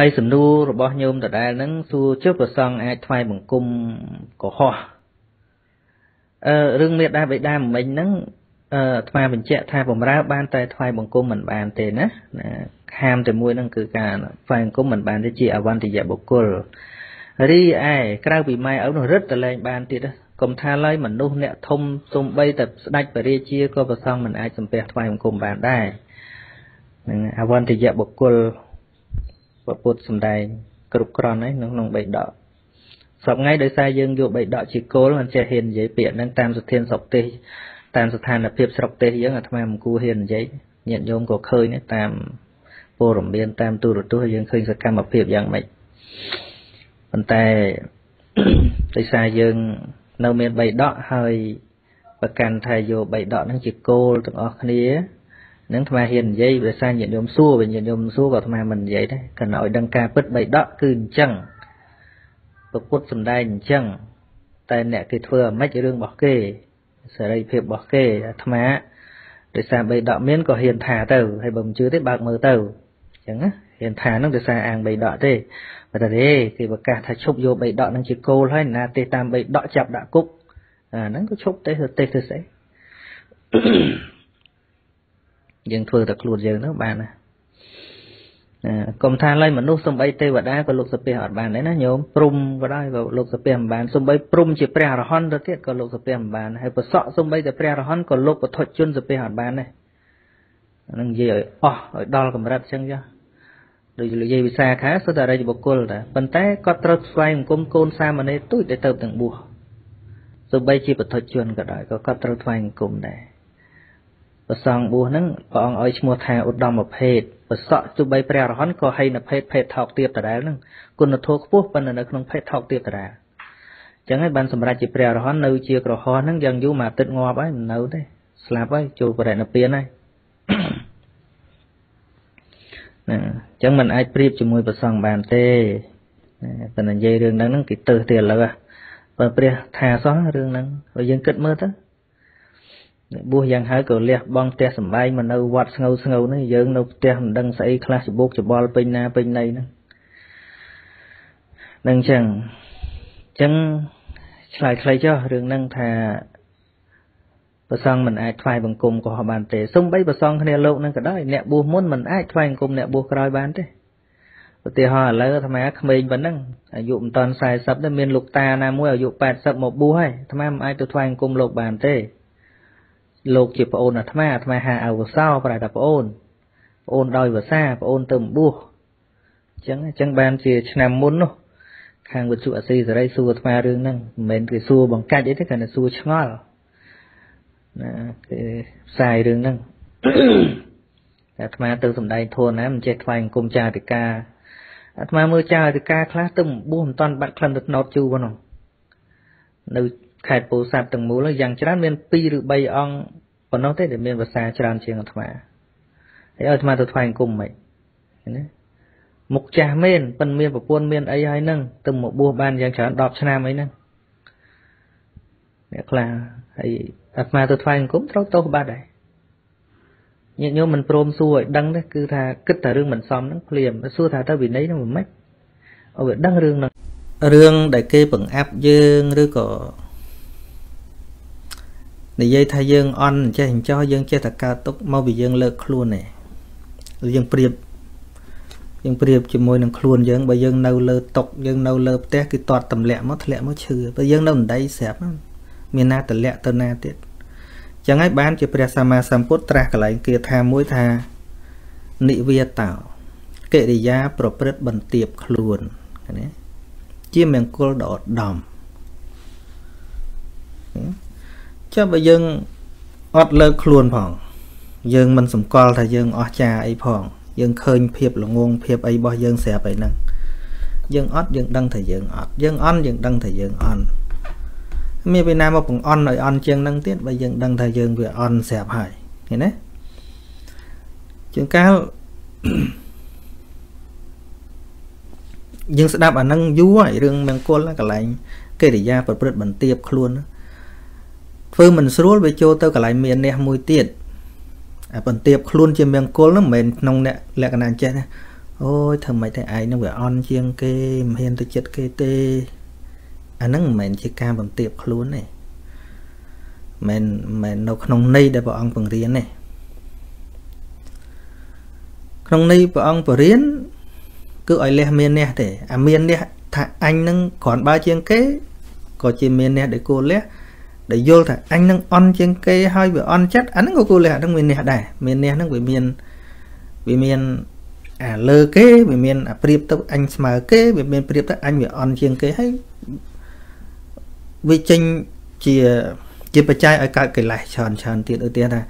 ហើយសំណួររបស់ញោមដដែលហ្នឹងសួរចុះប្រសងអាចថ្វាយបង្គំកុហកអឺរឿងមេដាបេដាមិញហ្នឹងអឺថ្វាយបញ្ជាក់ថាបំរើបានតែថ្វាយបង្គំមិនបានទេណាណាហាមតែមួយហ្នឹងគឺការថ្វាយបង្គំមិនបានទេជាអវន្តយបុគ្គលរីឯក្រៅពីម៉ែឪនោះរឹតតលែងបានទៀតកុំថាឡើយមនុស្សអ្នកធំសំបីតែស្ដេចបរិជាក៏ប្រសងមិនអាចសំពះថ្វាយបង្គំបានដែរនឹងអវន្តយបុគ្គល ពុទ្ធសំដែងគ្រប់គ្រាន់ហើយនៅក្នុងបេដកសពថ្ងៃដោយសារយើងយកបេដកជាគោលមិនចេះហ៊ាននិយាយពាក្យហ្នឹងតាមសធានស្រុកទេសតាមស្ថានភាពស្រុកទេសយើងអាត្មាមិនគួរហ៊ាននិយាយញាតិញោមក៏ឃើញតាមព័ត៌មានតាមទូរទស្សន៍យើងឃើញសកម្មភាពយ៉ាងម៉េចប៉ុន្តែដោយសារយើងនៅមានបីដកហើយប្រកាន់ថាយកបីដកហ្នឹងជាគោលទាំងអស់គ្នា នឹងអាត្មាហ៊ាននិយាយដោយសារញាតិញោមសួរវិញញាតិញោមសួរក៏អាត្មាមិននិយាយដែរគណៈឲ្យដឹងការពិតបីដកគឺអញ្ចឹងពុទ្ធសំដែងអញ្ចឹងតែអ្នកគេធ្វើអាម៉េចរឿងរបស់គេសេរីភាពរបស់គេអាត្មាដោយសារបីដកមានក៏ហ៊ានថាទៅហើយបើមិនជឿទេបើកមើលទៅអញ្ចឹងណាហ៊ានថានឹងដោយសារអាងបីដកទេបើតែទេគេប្រកាសថាឈប់យកបីដកនឹងជាគោលហើយណាទេតាមបីដកចាប់ដាក់គុកអាហ្នឹងក៏ឈប់ទេទៅទេទៅស្អី យើងធ្វើតែខ្លួនយើងទៅបានណាកុំថាឡើយមនុស្សសំបីទេវតាក៏លោកសពះអត់បានដែរណាញោមព្រំក៏ដែរក៏លោកសពះមិនបានសំបីព្រំជាព្រះអរហន្តទៅទៀតក៏លោកសពះមិនបានហើយប្រសក់សំបីតែព្រះអរហន្តក៏លោកពធជនសពះអត់បានដែរនឹងនិយាយឲ្យអស់ឲ្យដល់កម្រិតចឹងចាដូចនិយាយវិសាខាសុទ្ធតែរិយបុគ្គលដែរប៉ុន្តែគាត់ត្រូវស្វែងអង្គមកូនសាមណេរទូចដែលទៅទាំងបួសសំបីជាពធជនក៏ដោយក៏គាត់ត្រូវថ្វាយអង្គមដែរ ប្រសងបួសហ្នឹងព្រះអង្គឲ្យឈ្មោះថាឧត្តមភេទប្រសក់ទោះបីព្រះអរហន្តក៏ហីនភេទភេទថោកទាបដដែលហ្នឹងគុណធម៌ខ្ពស់ប៉ុន្តែនៅក្នុងភេទថោកទាបដដែលអញ្ចឹងហើយបានសម្រេចជាព្រះអរហន្តនៅជាក្រហមហ្នឹងយ៉ាងយូរមួយអាទិត្យងាប់ហើយមិននៅទេស្លាប់ហើយចូលបរិនិព្វានហើយណាអញ្ចឹងมันអាចប្រៀបជាមួយប្រសងបានទេប៉ុន្តែនិយាយរឿងហ្នឹងគេទៅទេឥឡូវបើព្រះថាសោះរឿងហ្នឹងហើយយើងគិតមើលទៅ បួសយ៉ាងហើយក៏លះបង់ផ្ទះសំបែងមកនៅវត្តស្ងូវស្ងូវនេះយើងនៅផ្ទះមិនដឹងស្អីខ្លះច្បុកច្បល់ពេញណាពេញណីហ្នឹងនឹងចឹងចឹងឆ្លើយខ្លីចុះរឿងហ្នឹងថាប្រសងមិនអាចថ្វាយបង្គំក៏បានទេសំបីប្រសងគ្នាលោកនឹងក៏ដោយអ្នកបួសមុនមិនអាចថ្វាយបង្គំអ្នកបួសក្រោយបានទេឧទាហរណ៍ឥឡូវអាត្មាក្មេងប៉ុណ្ណឹងអាយុមិនតាន់40ទេមានលោកតាណាមួយអាយុ80មកបួសហើយអាត្មាមិនអាចទៅថ្វាយបង្គំលោកបានទេ លោកជាប្អូនអាត្មាអាត្មាហៅអវសោប្រែថាប្អូនប្អូនដោយភាសាប្អូនទៅបួសអញ្ចឹងអញ្ចឹងបានជាឆ្នាំមុននោះខាងវិទ្យុអសីសេរីសួរអាត្មារឿងហ្នឹងមិនមែនគេសួរបង្កាច់អីទេគ្រាន់តែសួរឆ្ងល់ណាគេផ្សាយរឿងហ្នឹងតែអាត្មាទៅសំដែងធនណាមិនចេះថ្វាយអង្គមចាតិកាអាត្មាមើលចាតិកាខ្លះទៅបួសមិនតាន់បាត់ក្លិនទៅណោតជូប៉ុណ្ណោះនៅ ខេត្តពោធិ៍សាត់ទាំងមូលយ៉ាងច្រើនមាន2ឬ3អង្គប៉ុណ្ណោះទេដែលមានភាសាច្រើនជាងអាត្មាហើយឲ្យអាត្មាទៅថ្វាយអង្គមមិនណាមុខចាស់មែនប៉ិនមានប្រពន្ធមានអីហើយហ្នឹងទៅមកបួសបានយ៉ាងច្រើន10ឆ្នាំអីហ្នឹងអ្នកខ្លះហើយអាត្មាទៅថ្វាយអង្គមត្រូវទោសបាត់ដែរញាតិញោមមិនព្រមសួរឲ្យដឹងទេគឺថាគិតតែរឿងមិនសមហ្នឹងភ្លាមសួរថាទៅវិន័យហ្នឹងមិនម៉េចឲ្យវាដឹងរឿងហ្នឹងរឿងដែលគេបង្អាប់យើងឬក៏ និយាយថាយើងអន់ចេះអញ្ចោះយើងចេះតែកើតទុកមកពីយើងលើកខ្លួនឯងយើងប្រៀបយើងប្រៀបជាមួយនឹងខ្លួនយើងបើយើងនៅលើតុកយើងនៅលើផ្ទះគឺតតទម្លាក់មកធ្លាក់មកឈឺបើយើងនៅដៃស្រាប់មានណាទម្លាក់ទៅណាទៀតចឹងហើយបានជាព្រះសម្មាសម្ពុទ្ធត្រាស់កន្លែងគាថាមួយថានិវាតោកិរិយាប្រព្រឹត្តបន្ទាបខ្លួនណាជាមង្គលដ៏ឧត្តម ចុះបើយើងអត់លើកខ្លួនផង យើងមិនសម្គាល់ថាយើងអស់ចាអីផង យើងឃើញភាពល្ងងភាពអីរបស់យើងស្រាប់អីហ្នឹងយើងអត់យើងដឹងថាយើងអត់យើងអន់យើងដឹងថាយើងអន់មានពីណាមកបង្អន់ឲ្យអន់ជាងហ្នឹងទៀតបើយើងដឹងថាយើងវាអន់ស្រាប់ហើយឃើញទេជាងកាលយើងស្ដាប់អាហ្នឹងយូរហើយរឿងមង្គលកន្លែងកិរិយាប្រព្រឹត្តបន្ទាបខ្លួន ធ្វើមិនស្រួលវាចូលទៅកន្លែងមានអ្នកមួយទៀតអាបន្ទាបខ្លួនជាមង្គលហ្នឹងមិនមែនក្នុងអ្នកលក្ខណៈចេះទេអូយធ្វើម៉េចតែឯងនឹងវាអន់ជាងគេមិនហ៊ានទៅចិត្តគេទេអាហ្នឹងមិនមែនជាការបន្ទាបខ្លួនទេមិនមែននៅក្នុងន័យដែលព្រះអង្គបង្រៀនទេក្នុងន័យព្រះអង្គបរៀនគឺឲ្យលះមានអ្នកទេអាមានអ្នកថាអញនឹងគ្រាន់បើជាងគេក៏ជាមានអ្នកដែលគួរលះ ដែលយល់ថាអញនឹងអន់ជាងគេហើយវាអន់ចិត្តអាហ្នឹងក៏គួរលះអាហ្នឹងមានអ្នកដែរមានអ្នកហ្នឹងវាមានវាមានអាលើគេវាមានអាប្រៀបទៅអញស្មើគេវាមានប្រៀបទៅអញវាអន់ជាងគេហើយវាចេញជាជាបច្ច័យឲ្យកើតកិលេសច្រើនច្រើនទៀតឧទាហរណ៍ថា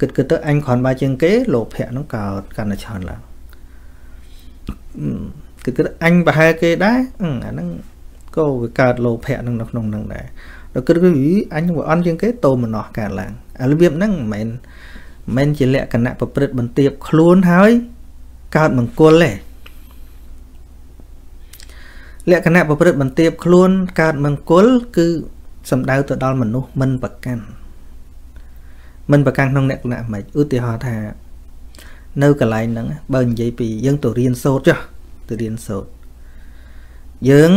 គិតគិតទៅអញគ្រាន់បើជាងគេលោភៈហ្នឹងកើតកាន់តែច្រើនឡើងគិតគិតអញប្រហែលគេដែរអាហ្នឹងក៏វាកើតលោភៈហ្នឹងនៅក្នុងហ្នឹងដែរ ដល់គិតគិតអញវាអន់ជាងគេតោមនោះកើតឡើងអារបៀបហ្នឹងមិនមែនមិនមែនជាលក្ខណៈប្រព្រឹត្តបន្ទាបខ្លួនហើយកើតមង្គលទេលក្ខណៈប្រព្រឹត្តបន្ទាបខ្លួនកើតមង្គលគឺសំដៅទៅដល់មនុស្សមិនប្រកាន់មិនប្រកាន់ក្នុងលក្ខណៈម៉េចឧទាហរណ៍ថានៅកន្លែងហ្នឹងបើនិយាយពីយើងទៅរៀនសូត្រចុះទៅរៀនសូត្រយើង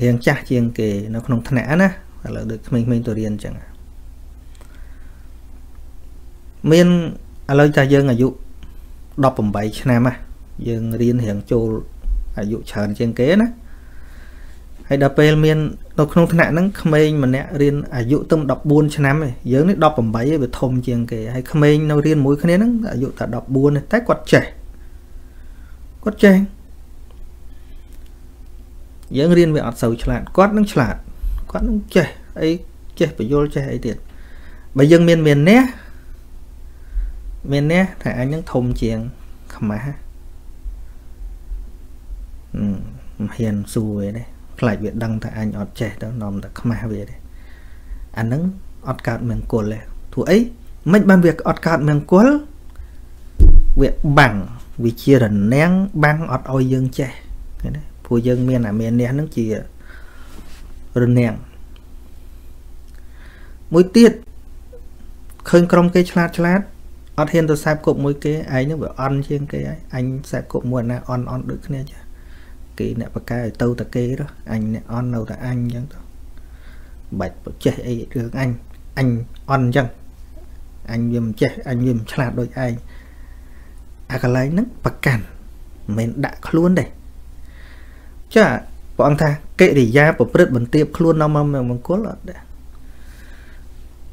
រៀងចាស់ជាងគេនៅក្នុងថ្នាក់ណាឥឡូវដូចក្មេងៗទៅរៀនអញ្ចឹងមានឥឡូវថាយើងអាយុ18ឆ្នាំណាយើងរៀនរៀងចូលអាយុច្រើនជាងគេណាហើយដល់ពេលមាននៅក្នុងថ្នាក់ហ្នឹងក្មេងម្នាក់រៀនអាយុទៅ14ឆ្នាំឯងយើងនេះ18ឯងវាធំជាងគេហើយក្មេងនៅរៀនមួយគ្នាហ្នឹងអាយុតែ14តែគាត់ចេះគាត់ចេះ យើងរៀនវាអត់សូវឆ្លាតគាត់នឹងឆ្លាតគាត់នឹងចេះអីចេះបញ្យល់ចេះអីទៀតបើយើងមានមានអ្នកមានអ្នកថាអញនឹងធំជាងខ្មាស់មិនហ៊ានសួរទេខ្លាចវាដឹងថាអញអត់ចេះទៅនាំតែខ្មាស់វាទេអានឹងអត់កើតមង្គលទេព្រោះអីមិនបានវាអត់កើតមង្គលវាបាំងវាជារនាំងបាំងអត់ឲ្យយើងចេះឃើញទេ ព្រោះយើងមានអាមាននេះនឹងជារនាំងមួយទៀតឃើញក្រុមគេឆ្លាតឆ្លាតអត់ហ៊ានទៅសែបគប់មួយគេឯងនឹងវាអន់ជាងគេហើយអញសែបគប់មួយណាអន់អន់ដូចគ្នាចាគេអ្នកបកកែឲ្យទៅតែគេទៅអញអ្នកអន់នៅតែអញអញ្ចឹងទៅបាច់បចេះអីរឿងអញអញអន់អញ្ចឹងអញវាមិនចេះអញវាមិនឆ្លាតដូចឯងអាកន្លែងហ្នឹងប្រកាន់មិនមែនដាក់ខ្លួនទេ ចាព្រះអង្គថាកិរិយាប្រព្រឹត្តបន្ទាបខ្លួននៅមកមង្គលអត់ដែរ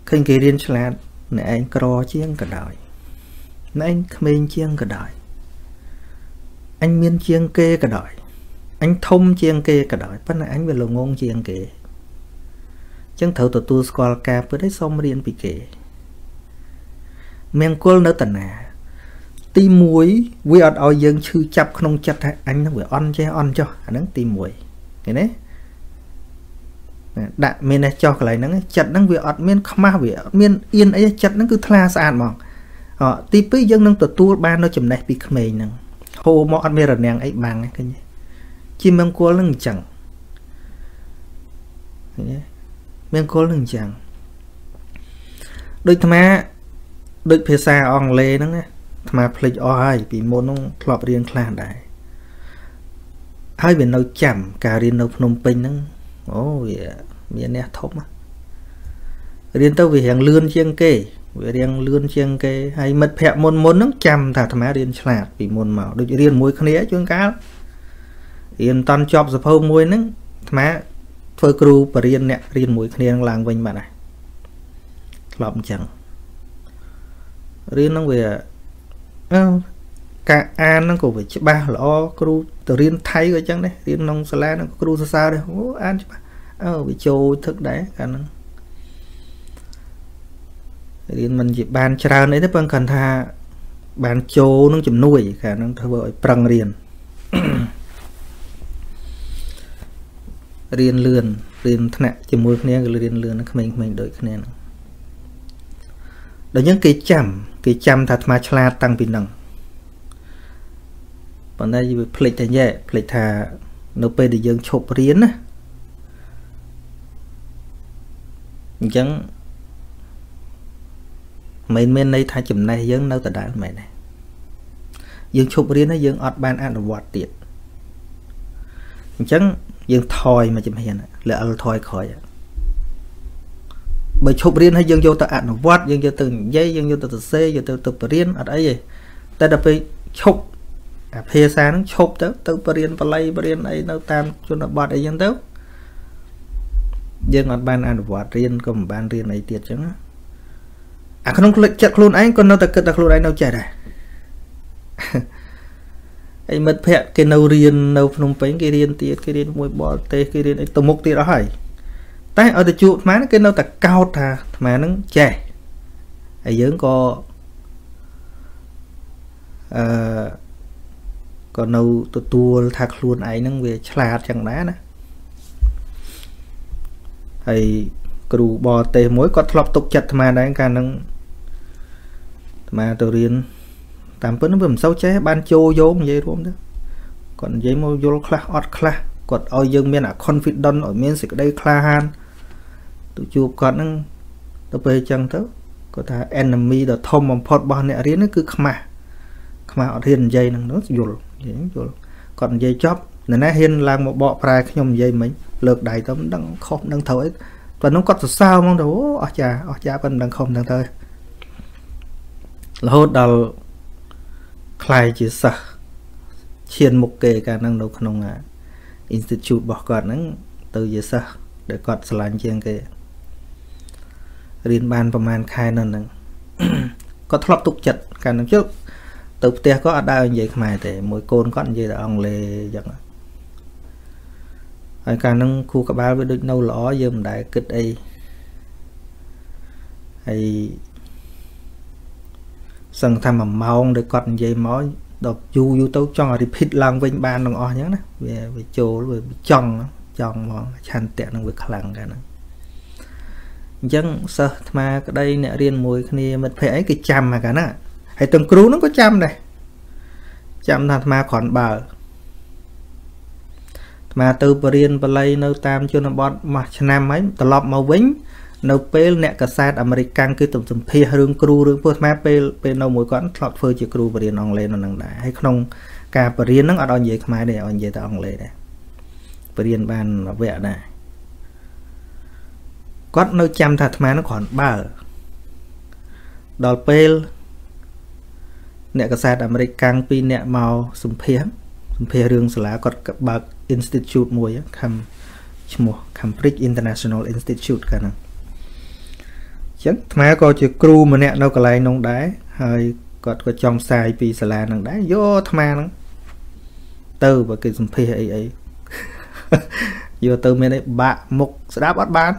ឃើញគេរៀនឆ្លាតអ្នកឯងក្រជាងក៏ដោយអ្នកឯងក្មេងជាងក៏ដោយអញមានជាងគេក៏ដោយអញធំជាងគេក៏ដោយប៉ុន្តែអញវាល្ងងជាងគេអញ្ចឹងត្រូវទទួលស្គាល់ការពិតឲ្យសុំរៀនពីគេមង្គលនៅតាណា ទី1វាអត់ឲ្យយើងឈឺចាប់ក្នុងចិត្តថាអញនឹងវាអន់ចេះអន់ចុះអាហ្នឹងទី1ឃើញទេដាក់មានតែចុះកន្លែងហ្នឹងចិត្តហ្នឹងវាអត់មានខ្មាស់វាអត់មានអៀនអីចិត្តហ្នឹងគឺថ្លាស្អាតហ្មងអទី2យើងនឹងទទួលបាននៅចំណេះពីក្មេងហ្នឹងហូរមកអត់មានរនាំងអីបាំងឃើញទេជាមង្គលនឹងអញ្ចឹងឃើញទេមង្គលនឹងអញ្ចឹងដូចអាត្មាដូចភាសាអង់គ្លេសហ្នឹងណា អាត្មាភ្លេចអស់ហើយពីមុនហ្នឹងធ្លាប់រៀនខ្លះដែរហើយវានៅចាំការរៀននៅភ្នំពេញហ្នឹងអូវាមានអ្នកធំរៀនទៅវារៀងលឿនជាងគេវារៀងលឿនជាងគេហើយមិត្តភ័ក្ដិមុនមុនហ្នឹងចាំថាអាត្មារៀនឆ្លាតពីមុនមកដូចរៀនមួយគ្នាជួនកាលរៀនតន់ជាប់សភៅមួយហ្នឹងអាត្មាធ្វើគ្រូបរៀនអ្នករៀនមួយគ្នានឹងឡើងវិញបាត់ហើយធ្លាប់អញ្ចឹងរៀនហ្នឹងវាអឺ ការអានហ្នឹងក៏វាច្បាស់ល្អគ្រូទៅរៀនថៃក៏អញ្ចឹងដែររៀនក្នុងសាលាហ្នឹងគ្រូសរសើរដែរអូអានច្បាស់អឺវាចូលថឹកដែរកាលហ្នឹងរៀនមិនជាបានច្រើនអីទេប៉ុន្តែគាត់ថា បានចូលនឹងជំនួយកាលហ្នឹងធ្វើឲ្យប្រឹងរៀនរៀនលឿនរៀនថ្នាក់ជាមួយគ្នាគឺរៀនលឿនក្មេងៗដូចគ្នាហ្នឹងដល់យើងគេចាំ គេចាំថាអាត្មាឆ្លាតតាំងពីហ្នឹងប៉ុន្តែវាភ្លេចតែញ៉ែភ្លេចថានៅពេលដែលយើងឈប់រៀនណាអញ្ចឹងមិនមានន័យថាចំណេះយើងនៅដដែលមែនទេយើងឈប់រៀនហើយយើងអត់បានអនុវត្តទៀតអញ្ចឹងយើងថយមកជំហានលើអលថយក្រោយ បើឈប់រៀនហើយយើងយកទៅអនុវត្តយើងយកទៅនិយាយយើងយកទៅសរសេរយកទៅទៅបរៀនអត់អីទេតែដល់ពេលឈប់អាភាសាហ្នឹងឈប់ទៅទៅបរៀនបល័យបរៀនអីនៅតាមជនបទអីចឹងទៅយើងអត់បានអនុវត្តរៀនក៏មិនបានរៀនអីទៀតចឹងអាក្នុងចិត្តខ្លួនឯងក៏នៅតែគិតថាខ្លួនឯងនៅចេះដែរហើយមិត្តភ័ក្តិគេនៅរៀននៅភ្នំពេញគេរៀនទៀតគេរៀនមួយបរទេសគេរៀនអីទៅមុខទៀតអស់ហើយ តែឲ្យទៅជួបអាត្មាគេនៅតែកោតថាអាត្មានឹងចេះហើយយើងក៏អឺក៏នៅទទួលថាខ្លួនឯងហ្នឹងវាឆ្លាតចឹងដែរណាហើយគ្រូបរទេសមួយគាត់ធ្លាប់ទុកចិត្តអាត្មាដែរកាលហ្នឹងអាត្មាទៅរៀនតាមពិតវាមិនសូវចេះបានចូលយោងនិយាយរួមទៅគាត់និយាយមកយល់ខ្លះអត់ខ្លះគាត់ឲ្យយើងមានអា confidence ឲ្យមានសេចក្តីក្លាហាន ទៅជួបគាត់ហ្នឹងទៅពេលអញ្ចឹងទៅគាត់ថា enemy ដ៏ធំបំផុតរបស់អ្នករៀនហ្នឹងគឺខ្មាស់ខ្មាស់អត់ហ៊ាននិយាយហ្នឹងយល់យល់គាត់និយាយចប់នរណាហ៊ានឡើងមកបកប្រែខ្ញុំនិយាយមិញលើកដៃទៅមិនដឹងខុសមិនដឹងត្រូវអីគាត់នោះគាត់សរសើរហ្មងទៅអូអស្ចារ្យអស្ចារ្យគាត់មិនដឹងខុសមិនដឹងទៅរហូតដល់ខ្លាយជាសិស្សឈានមុខគេកាលហ្នឹងនៅក្នុង institute របស់គាត់ហ្នឹងទៅជាសិស្សដែលគាត់ឆ្លាញ់ជាងគេ រៀនបានប្រហែលខែនៅហ្នឹងគាត់ធ្លាប់ទុកចិត្តកាលហ្នឹងជិលទៅផ្ទះក៏អត់ដើរនិយាយខ្មែរទេមួយកូនគាត់និយាយតែអង់គ្លេសអញ្ចឹងហើយកាលហ្នឹងគូក្បាលវាដូចនៅល្អយើងមិនដែលគិតអីហើយសឹងថា1ម៉ោងដែលគាត់និយាយមកដល់យូរយូរទៅចង់ឲ្យ repeat ឡើងវិញបានទាំងអស់អញ្ចឹងណាវាវាចូលវាចង់ចង់ហ្មងឆន្ទៈនឹងវាខ្លាំងកាលហ្នឹង អញ្ចឹងសិស្សអាត្មាក្តីអ្នករៀនមួយគ្នាមិត្តភ័ក្តិអីគេចាំអាកាលណាហើយទាំងគ្រូហ្នឹងក៏ចាំដែរចាំថាអាត្មាគ្រាន់បើអាត្មាទៅបរៀនបល័យនៅតាមជនបទមួយឆ្នាំហើយត្រឡប់មកវិញនៅពេលអ្នកកសែតអាមេរិកកាំងគឺទៅសម្ភាសរឿងគ្រូរឿងពោះអាត្មាពេលពេលនៅមួយគាត់ធ្លាប់ធ្វើជាគ្រូបរៀនអង់គ្លេសនៅនឹងដែរហើយក្នុងការបរៀនហ្នឹងអត់ឲ្យនិយាយខ្មែរទេឲ្យនិយាយតែអង់គ្លេសដែរបរៀនបានវគ្គដែរ គាត់នៅចាំថាអាត្មានឹងគ្រាន់បើដល់ពេលអ្នកកសែតអាមេរិកកាំងពីរអ្នកមកសម្ភាសសម្ភាសរឿងសាលាគាត់បើក institute មួយខំឈ្មោះ Cambridge International Institute កាលហ្នឹងចឹងអាត្មាក៏ជាគ្រូម្នាក់នៅកន្លែងនោះដែរហើយគាត់ក៏ចង់ផ្សាយពីសាលានឹងដែរយកអាត្មាហ្នឹងទៅបើគេសម្ភាសអីអីយកទៅមានអីបាក់មុខស្ដាប់អត់បាន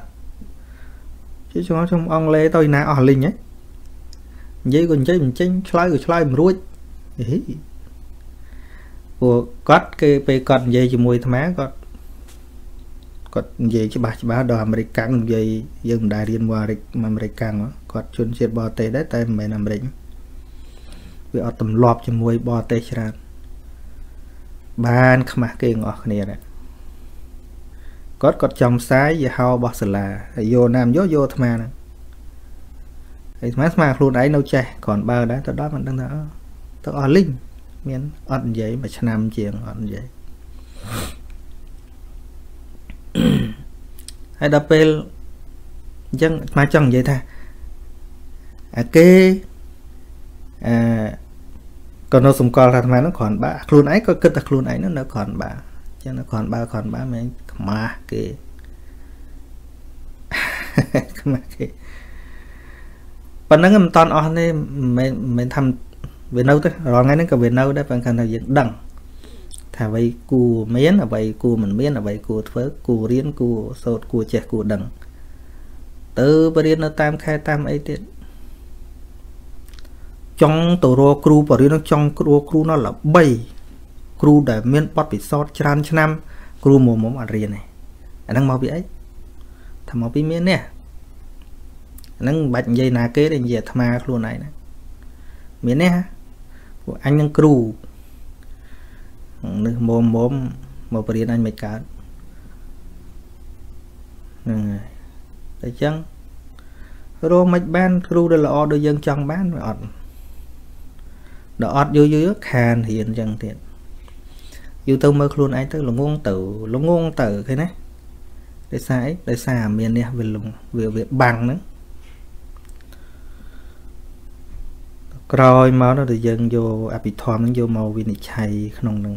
ជាចង់ខ្ញុំអង់គ្លេសទៅណាអស់លីងហ៎និយាយក៏និយាយមិនចេញឆ្លើយក៏ឆ្លើយមិនរួចអីពួកគាត់គេពេលគាត់និយាយជាមួយអាត្មាគាត់គាត់និយាយច្បាស់ច្បាស់ដល់អាមេរិកកាំងនិយាយយើងមិនដែលរៀនមកអាមេរិកអាមេរិកកាំងគាត់ជនជាតិបរទេសដែរតែមិនមែនអាមេរិកវាអត់ទម្លាប់ជាមួយបរទេសច្រើនបានខ្មាស់គេទាំងអស់គ្នាដែរ គាត់គាត់ចង់ផ្សាយយីហោរបស់សាលាហើយយកណាមយកយកអាត្មាហ្នឹងហើយអាត្មាស្មាខ្លួនឯងនៅចេះគ្រាន់បើដែរទៅដល់មិនដឹងថាទៅអស់លីងមានអត់និយាយមួយឆ្នាំជាងអត់និយាយហើយដល់ពេលអញ្ចឹងអាត្មាចង់និយាយថាអាគេអឺក៏នៅសម្គាល់ថាអាត្មានោះគ្រាន់បើខ្លួនឯងក៏គិតថាខ្លួនឯងនោះនៅគ្រាន់បើអញ្ចឹងនៅគ្រាន់បើគ្រាន់បើមិនខ្មាស់គេខ្មាស់គេប៉ុណ្ណឹងមិនតន់អស់ទេមិនមិនថាវានៅទេរាល់ថ្ងៃហ្នឹងក៏វានៅដែរប៉ុន្តែថាយើងដឹងថាអ្វីគួរមានអ្វីគួរមិនមានអ្វីគួរធ្វើគួររៀនគួរសូត្រគួរចេះគួរដឹងទៅបរៀននៅតាមខេត្តតាមអីទៀតចង់ទៅរកគ្រូបរិញ្ញាចង់គ្រូគ្រូនោះល្បី គ្រូដែលមានបទពិសោធន៍ច្រើនឆ្នាំ គ្រូមុំមុំអត់រៀនទេអាហ្នឹងមកពីអីថាមកពីមាននេះអាហ្នឹងមិនបាច់និយាយណាគេទេនិយាយអាត្មាខ្លួនឯងណាមាននេះពួកអញនឹងគ្រូនេះមុំមុំមកបរៀនអញមិនកើតហ្នឹងហើយតែចឹងរងមិនបាន គ្រូដែលល្អដូចយើងចង់បានវាអត់ដល់អត់យូរយូរខានរៀនអញ្ចឹងទៀត យូរទៅមើលខ្លួនឯងទៅល្ងងទៅល្ងងទៅឃើញណាដោយសារអីដោយសារមាននេះវាលងវាវាបាំងហ្នឹងក្រោយមកទៅយើងយកអភិធម្មហ្នឹងយកមកវិនិច្ឆ័យក្នុងនឹង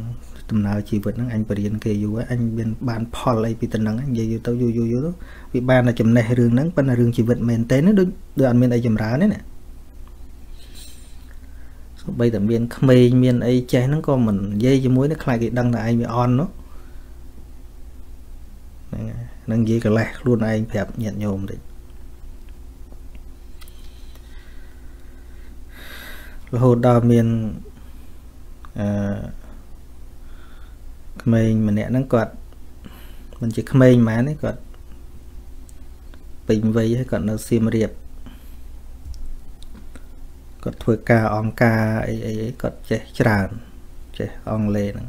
ដំណើរជីវិតហ្នឹងអញបរៀនគេយូរហើយអញមានបានផលអីពីតំណឹងនិយាយទៅយូរយូរយូរវាបានតែចំណេះរឿងហ្នឹងប៉ុន្តែរឿងជីវិតមែនតើដូចដូចអត់មានអីចម្រើនទេណាសូម្បីតែមានក្មេងមានអីចេះហ្នឹងក៏មិននិយាយជាមួយនឹងខ្លាចគេដឹងតែឯងវាអន់នោះហ្នឹងហ្នឹងនិយាយកលេសខ្លួនឯងប្រាប់ញាតិញោមតិចរហូតដល់មានអឺក្មេងម្នាក់ហ្នឹងគាត់មិនជាក្មេងហ្មងទេគាត់ពេញវ័យហើយគាត់នៅសៀមរាប គាត់ធ្វើការអង្គការអីអីគាត់ចេះច្រើនចេះអង់គ្លេសហ្នឹង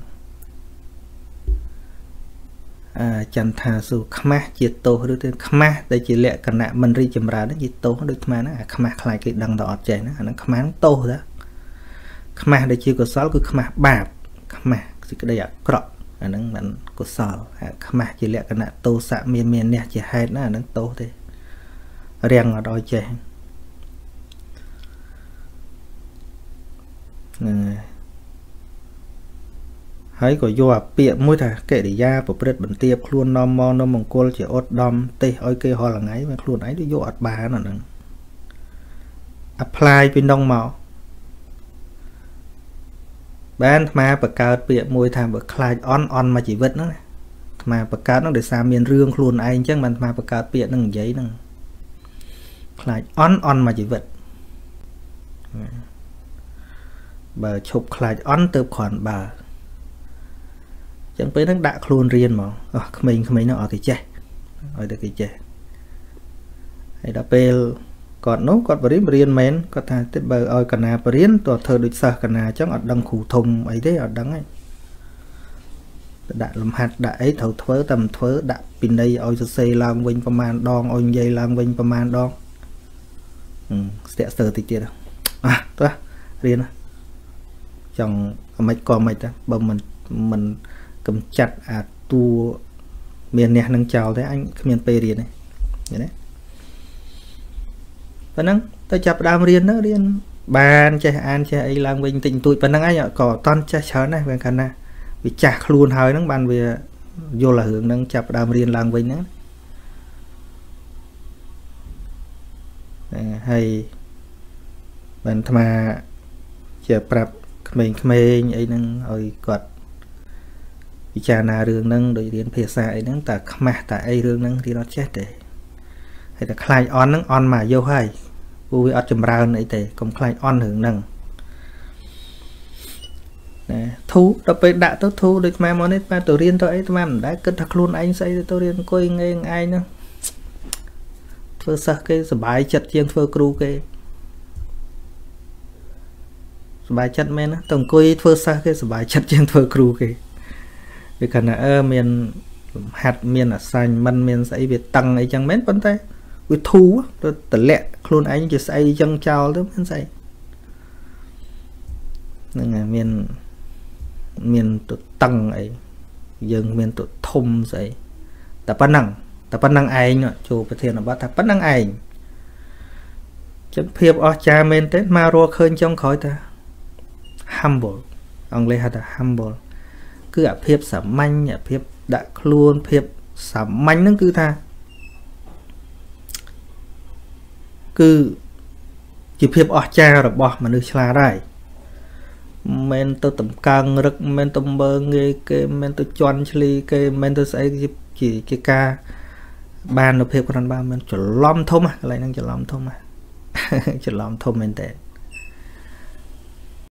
អាចន្ទថាសុខ្មាស់ជាទោសឬទៅខ្មាស់ដែលជាលក្ខណៈមិនរីចម្រើនជាទោសដូចខ្មាស់ហ្នឹងអាខ្មាស់ខ្លាចគេដឹងដល់អត់ចេះណាអាហ្នឹងខ្មាស់ទោសតាខ្មាស់ដែលជាកុសលគឺខ្មាស់បាបខ្មាស់សេចក្តីអាក្រក់អាហ្នឹងមិនកុសលអាខ្មាស់ជាលក្ខណៈទោសៈមានមានអ្នកជាហេតុណាអាហ្នឹងទោសទេរាំងអត់ឲ្យចេះ ហ្នឹងហើយហើយក៏យកអាពាក្យមួយថាកិរិយាប្រព្រឹត្តបន្ទាបខ្លួននាំមកនំមង្គលជាអត់ដំទេសឲ្យគេរាល់ថ្ងៃមកខ្លួនឯងទៅយកអត់បានអាហ្នឹង apply ពីនងមកបានអាត្មាបង្កើតពាក្យមួយថាបើខ្លាចអន់អន់មកជីវិតហ្នឹងណាអាត្មាបង្កើតហ្នឹងដោយសារមានរឿងខ្លួនឯងអញ្ចឹងបានអាត្មាបង្កើតពាក្យហ្នឹងនិយាយហ្នឹងខ្លាចអន់អន់មកជីវិត បើឈប់ខ្លាចអន់ទៅគ្រាន់បើចឹងពេលហ្នឹងដាក់ខ្លួនរៀនមកអស់ក្មេងៗហ្នឹងឲ្យគេចេះឲ្យតែគេចេះហើយដល់ពេលគាត់នោះគាត់បរៀនបរៀនមែនគាត់ថាទៅបើឲ្យកណាបរៀនតើធ្វើដូចសិស្សកណាអញ្ចឹងអត់ដឹងគ្រូធំអីទេអត់ដឹងទេដាក់លំហាត់ដាក់អីត្រូវធ្វើតែមិនធ្វើដាក់ពិន័យឲ្យសរសេរឡើងវិញប្រមាណដងឲ្យនិយាយឡើងវិញប្រមាណដងស្ទាក់ស្ទើរតិចទៀតអះទៅរៀន ចង់អាម៉េចក៏មិនដែរបើមិនមិនកំចាត់អាតួមានអ្នកនឹងចោលទេអញគ្មានពេលរៀនទេឃើញទេប៉ុណ្ណឹងទៅចាប់ដើមរៀនទៅរៀនបានចេះអានចេះអីឡើងវិញតិចតួចប៉ុណ្ណឹងឯងក៏អត់តន់ចេះច្រើនដែរវាខណៈវាចាស់ខ្លួនហើយហ្នឹងបានវាយល់រឿងហ្នឹងចាប់ដើមរៀនឡើងវិញហ្នឹងហើយបានអាត្មាជាប្រាប់ ក្មេងៗអីហ្នឹងឲ្យគាត់ពិចារណារឿងហ្នឹងដូចរៀនភាសាអីហ្នឹងតែខ្មាស់តែអីរឿងហ្នឹងរៀនអត់ចេះទេហើយតែខ្លាចអន់ហ្នឹងអន់មកយកហើយព្រោះវាអត់ចម្រើនអីទេកុំខ្លាចអន់រឿងហ្នឹងណាធូដល់ពេលដាក់ទៅធូដូចម៉ែមកនេះម៉ែទៅរៀនទៅអីម៉ែមិនដែលគិតថាខ្លួនឯងស្អីទៅរៀនអង្គុយងេងឯងហ្នឹងធ្វើសិស្សគេសុបាយចិត្តជាងធ្វើគ្រូគេ សុបាយចិត្តមែនណាទៅអង្គុយធ្វើសិស្សគេសុបាយចិត្តជាងធ្វើគ្រូគេវាគណៈអឺមានលំហាត់មានអាសាញមិនមានស្អីវាតឹងអីចឹងមែនប៉ុន្តែវាធូរទៅតម្លាក់ខ្លួនឯងជាស្អីចឹងចោលទៅមានស្អីហ្នឹងហើយមានមានទៅតឹងអីយើងមានទៅធំស្អីតែប៉ុណ្ណឹងតែប៉ុណ្ណឹងឯងចូលប្រធានបទថាប៉ុណ្ណឹងឯងចឹងភាពអស្ចារ្យមែនទេមករកឃើញចុងក្រោយថា humble អង់គ្លេសហៅថា humble គឺអាភាពសាមញ្ញអាភាពដាក់ខ្លួនភាពសាមញ្ញហ្នឹងគឺថាគឺជាភាពអស្ចារ្យរបស់មនុស្សឆ្លាតហើយមិនទៅតម្កើងរឹកមិនទៅមើងងាយគេមិនទៅជន់ឆ្លីគេមិនទៅស្អីជាជាការបាននៅភាពគ្រាន់បើមិនច្រឡំធំកន្លែងហ្នឹងច្រឡំធំច្រឡំធំមែនតើ